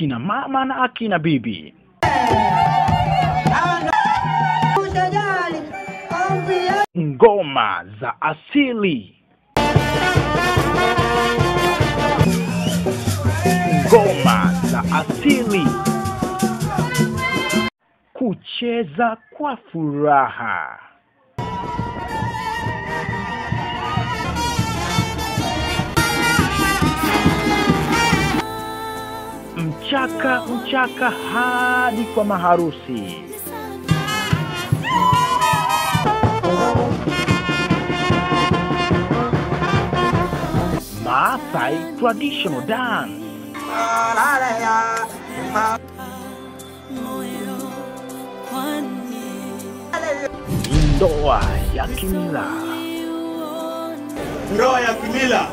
akina mama na akina bibi, ngoma za asili, ngoma za asili, kucheza kwa furaha. Mchaka mchaka hadi kwa maharusi. Maasai traditional dance, ndoa ya kimila, ndoa ya kimila.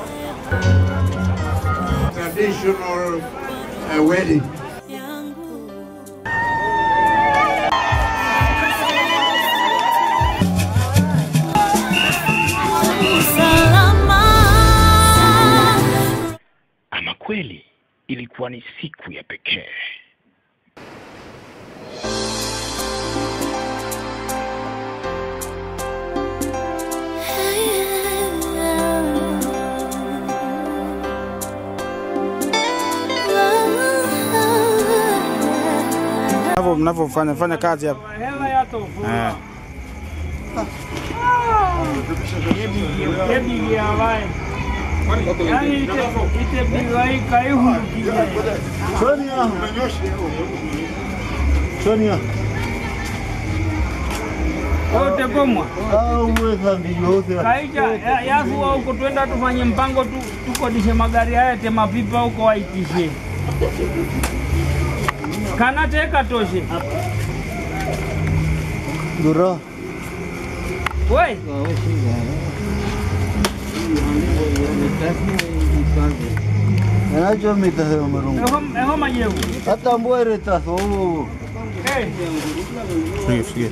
Traditional uh, wedding ama kweli ilikuwa ni siku ya pekee. Mnavyofanya fanya kazi hapa. Eh. Kaija huko, twenda tufanye mpango tu, tukodishe magari haya te mapipa huko waitishe ખાના છે કાટો છે દૂરો ઓય Era tá? É homem, eu. Tá tão boa, ele tá só. Frio, frio.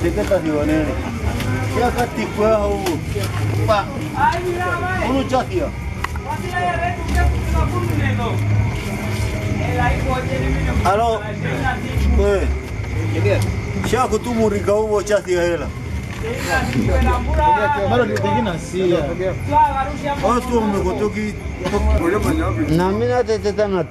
Que tá vivo, né? Que é que tipo é o. Pá. Ai, mira, vai. Vamos. Alo. Wewe. Ingia. Sio kutumurika huo chasi ya hela. Watu wamekotoki. Na mimi nateteta na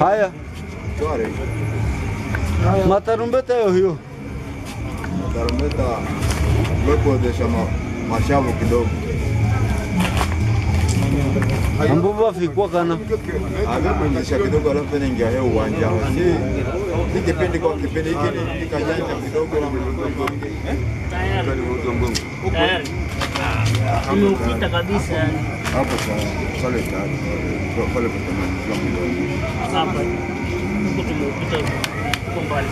Olha. Chorei. Mataram é o rio. Mataram o Betel. Tá tá não vou deixar machado que dou. ambapo vafikwa kana eu kidogo, alafu naingia he uwanja si kipindi kwa kipindi eu nikajanja kidogo umeukuta kabisa. Hapo pale pale pale kwa Hapa. Huko tumeupita huko. Mbali.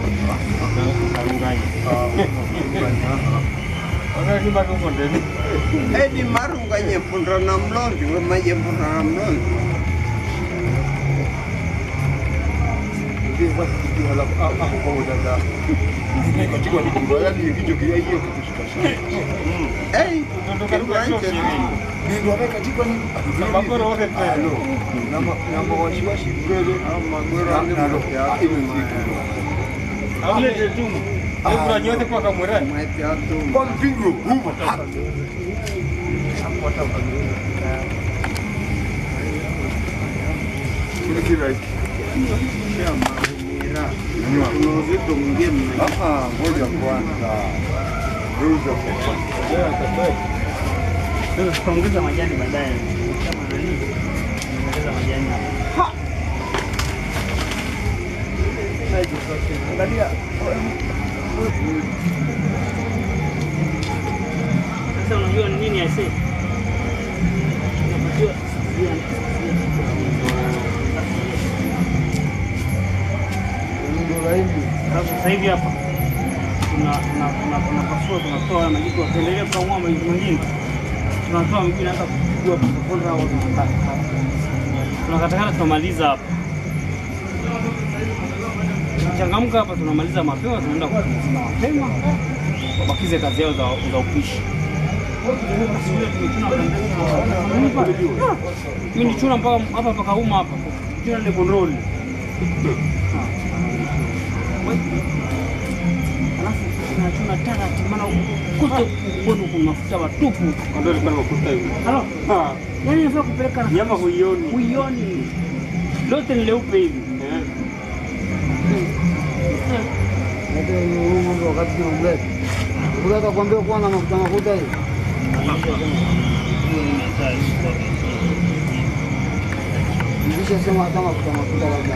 Eh mbali basi funika moja kwa funika funika Ngoja, ngoja, ngoja, ngoja. Tumbura hiyo ni ndugu bro. Alifa. eh Ila kidogo cha kumrudia. Asante yako. Edi marunga nyepundra na mlondi wema nyepundra na mlondi Ei, kibranche Aulete tumu. Hebu nyote kwa kamera. Mwete watu. Kwa mpigo huu. Kuna kila hiki. Kuna uzito mwingine. Ah, ngoja kwanza. Ruza kwa. Sasa tutaongeza majani baadaye. Kama nani? Ongeza majani hapa. Angalia. Sasa unajua ni nini aisee? Unapatiwa hivi hapa tuna tuna tuna tunapasua tunatoa majiko, tuendelee kukamua majibu mengine. Tunatoa mengine hata kwanza. Tunakatakata tunamaliza hapa. Changamka hapa tunamaliza mapema tunaenda kupumzika mapema. Wabakize kazi yao za, upishi. Mimi nichuna mpaka hapa mpaka uma hapa. Chuna ile. Alafu tunachuna maana kote kwenu kuna mafuta matupu. Ndio ilikuwa mafuta hivi. Halo. Ah, Yaani nafaa kupeleka nyama huioni. huioni. Lote ni leupe hivi. Eh. wakati tunamleta kule atakwambia kuwa na mafuta mafuta hiyo Nilishasema hata mafuta mafuta labda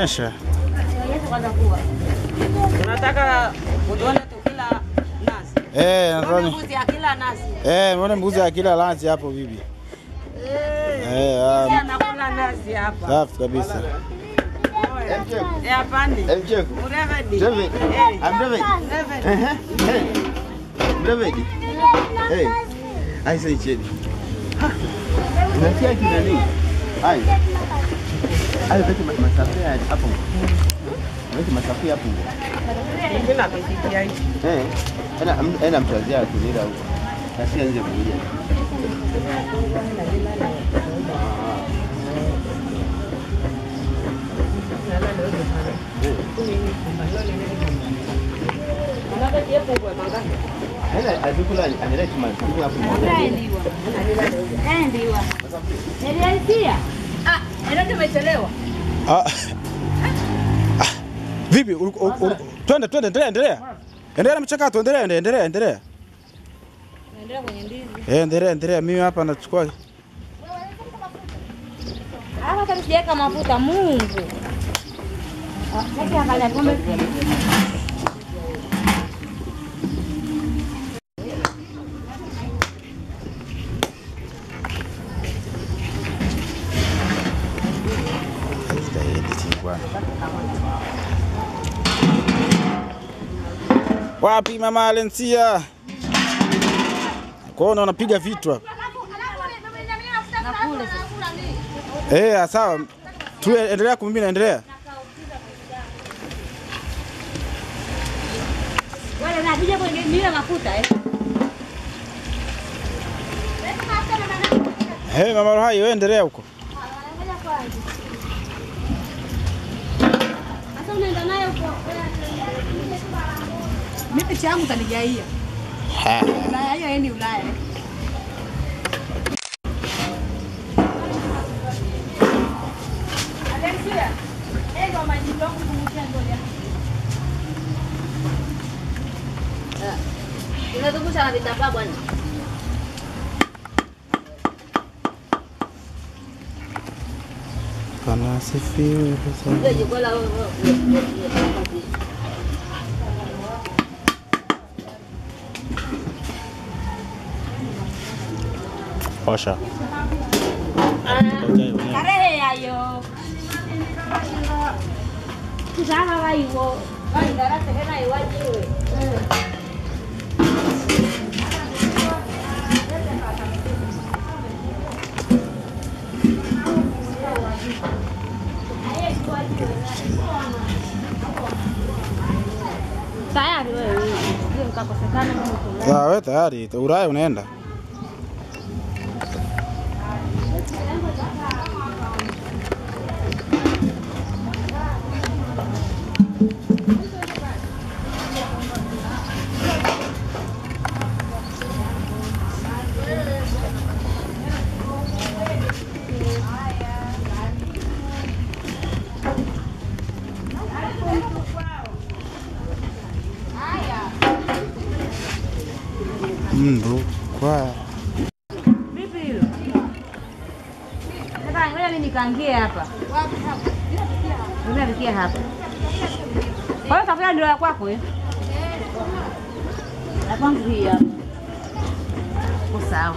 yaonyesha. Tunataka kila nazi. Eh, nadhani mbuzi akila nazi. eh, mbona mbuzi akila nazi hapo bibi. Eh, ah, Mbuzi anakula nazi hapa. safi kabisa. Eh, apande. Eh. Unasikia masafia hapo. Wewe masafia hapo. Mimi napitia hivi. Eh. Ana ena mtazia kunira huko. Kasia nje kuja. Ena azikula anela kimani hapo. Naendiwa. Naendiwa. Nilianzia. Ah, ndio tumechelewa. Ah. Ah. Vipi? Twende twende, endelea endelea. Endelea na mchakato, endelea endelea endelea endelea. Kwenye ndizi. Eh, endelea endelea. Mimi hapa nachukua Hapa kama sijaweka mafuta Mungu. Ah, Sasa angalia pombe. Wapi mama Alensia? Kwaona unapiga vitu hapa. Eh, sawa. Tu endelea kumimina, endelea. Wale na eh. Eh, mama Ruhai, wewe endelea huko. Sasa unaenda nayo huko. Mimi picha yangu utanijaia. Ulaya hiyo ni Ulaya. Unazungusha na vitambaa bwana. Panasifiwe Ndio jikola Osha. Karehe yayo. Iwajiwe. Tayari wewe. Sawa, wewe tayari. Ulaya unaenda. Mbu kwa Vipi hilo? Sasa ngoja mimi nikaangie hapa. Ngoja nikie hapa. Kwa hiyo ndio ya kwako eh? Ya kwangu hapa. Sawa.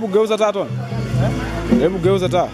Hebu geuza taa. Hebu geuza taa.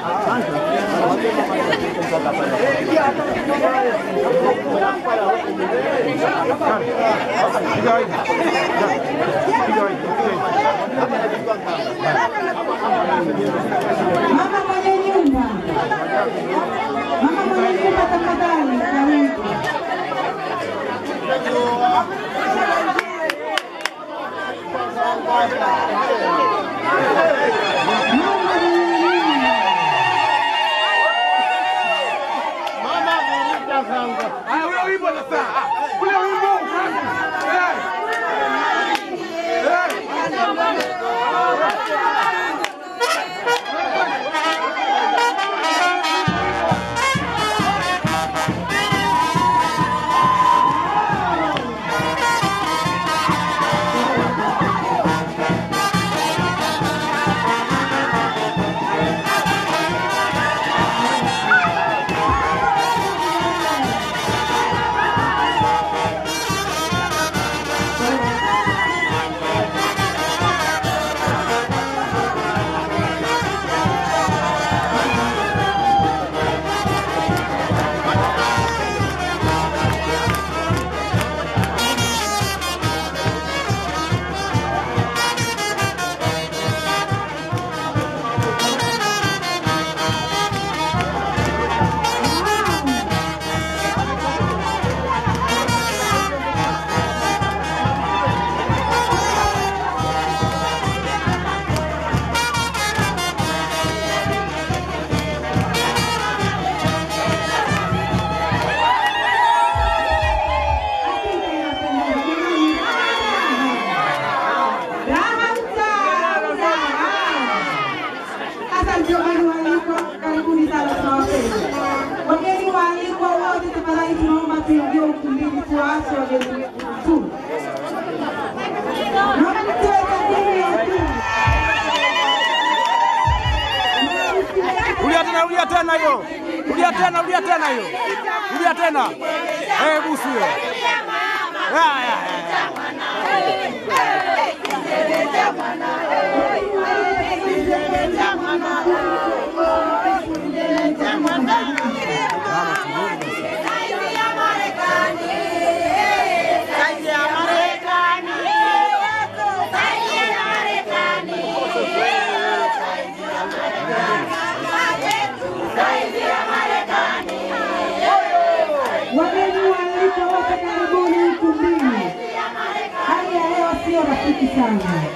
Mama mwenye Sandra.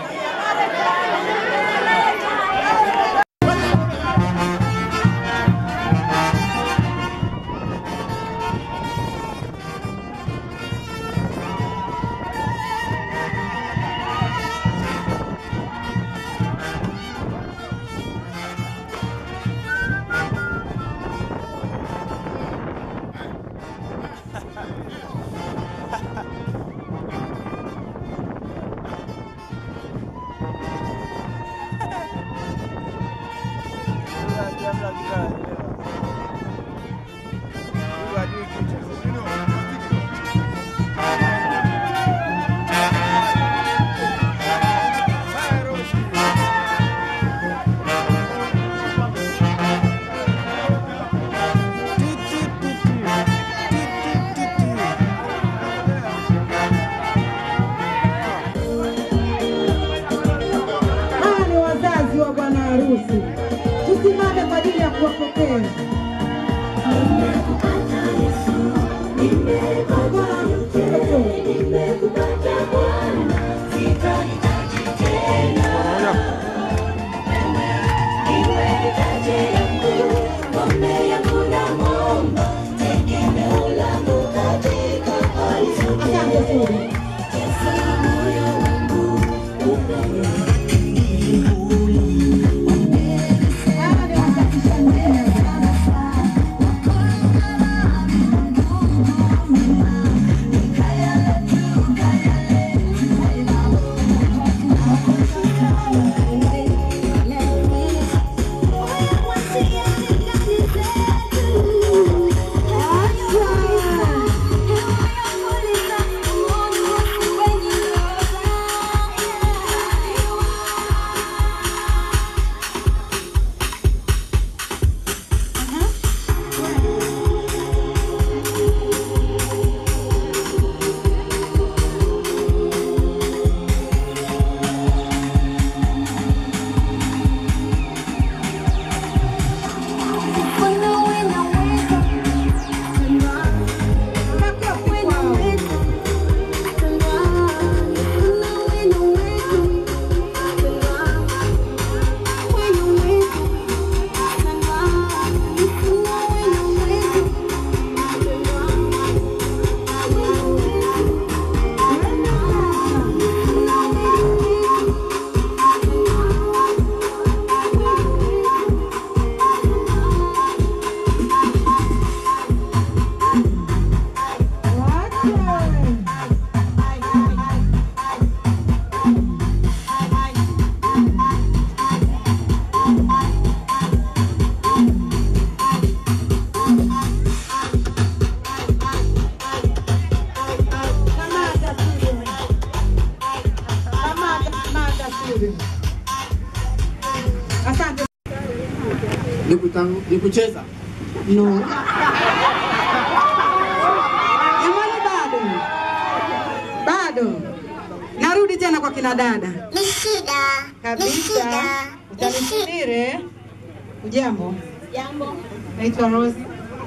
Naitwa Rose.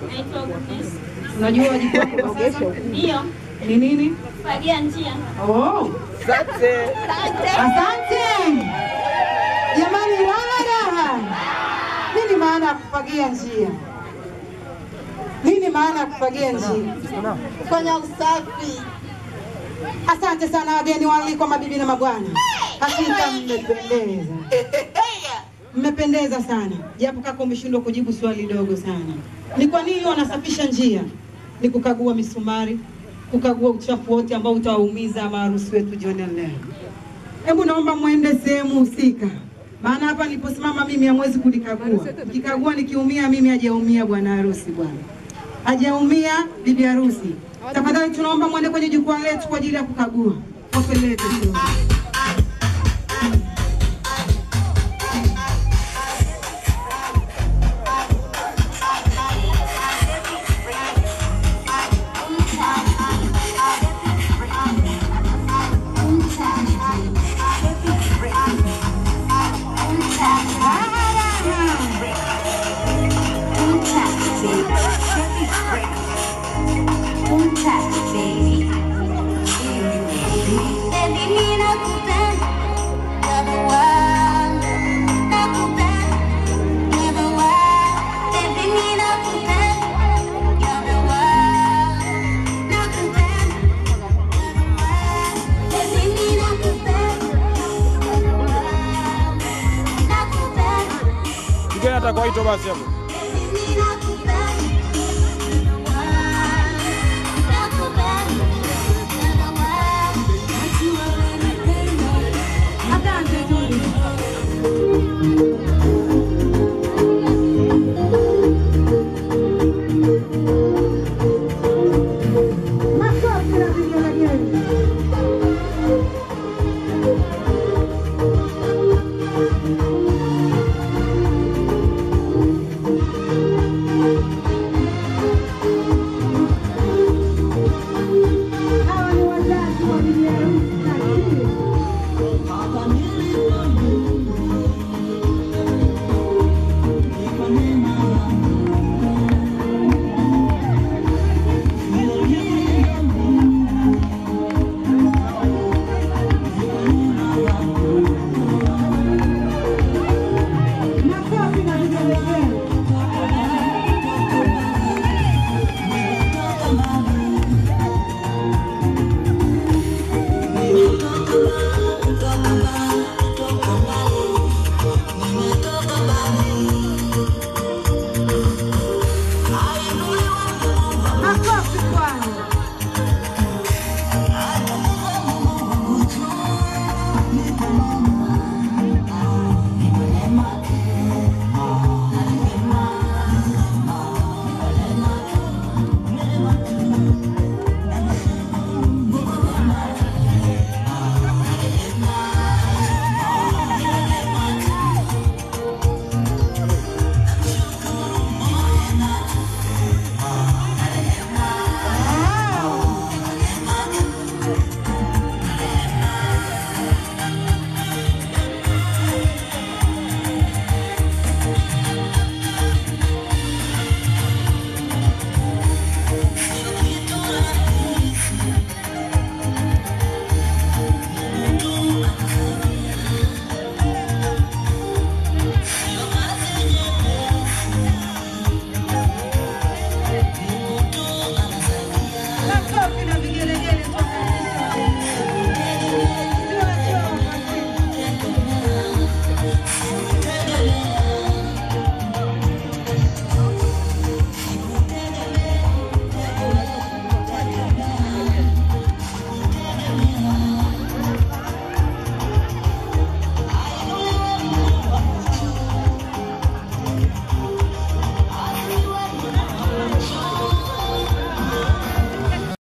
Naitwa Agnes. Unajua wajibu wako kwa kesho? Ndio. ni nini? Fagia njia. Oh, asante jamani, raha raha. Nini maana ya kufagia njia? Nini maana ya kufagia njia? Kufanya usafi. Asante sana wageni waalikwa, mabibi na mabwana, hakika mmependeza, mmependeza sana, japo kaka umeshindwa kujibu swali dogo sana. Ni kwa nini wanasafisha njia? Ni kukagua misumari, kukagua uchafu wote ambao utawaumiza maharusi wetu jioni leo. Hebu naomba mwende sehemu husika, maana hapa niliposimama mimi hamwezi kunikagua. Nikikagua nikiumia mimi hajaumia bwana harusi bwana. hajaumia bibi harusi. Tafadhali tunaomba mwende kwenye jukwaa letu kwa ajili ya kukagua kope hata kwaito basi hapo.